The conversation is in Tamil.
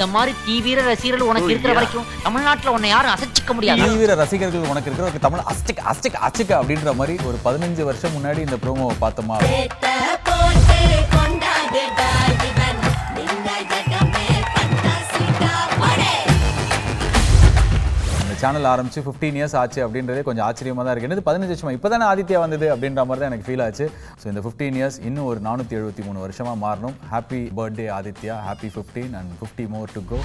இந்த மாதிரி தீவிர ரசிகர்கள் உனக்கு இருக்கிற வரைக்கும் தமிழ்நாட்டுல உன்னை யாரும் அசைச்சிக்க முடியாது. தீவிர ரசிகர்கள் உனக்கு இருக்கிற தமிழ் அஸ்டிக் அஸ்டிக் அஸ்டிக் அப்படின்ற மாதிரி ஒரு பதினஞ்சு வருஷம் முன்னாடி இந்த ப்ரோமோவை பார்த்தோமா? சேனல் ஆரம்பிச்சு 15 இயர்ஸ் ஆச்சு அப்படின்றதே கொஞ்சம் ஆச்சரியமா தான் இருக்குது பதினஞ்சு வருஷமாக இப்போ தானே ஆதித்யா வந்தது அப்படின்ற மாதிரி தான் எனக்கு ஃபீல் ஆச்சு. ஸோ இந்த 15 இயர்ஸ் இன்னும் ஒரு நானூற்றி எழுபத்தி மூணு வருஷமாக மாறணும். Happy birthday Aditya. Happy 15 and 50 more to go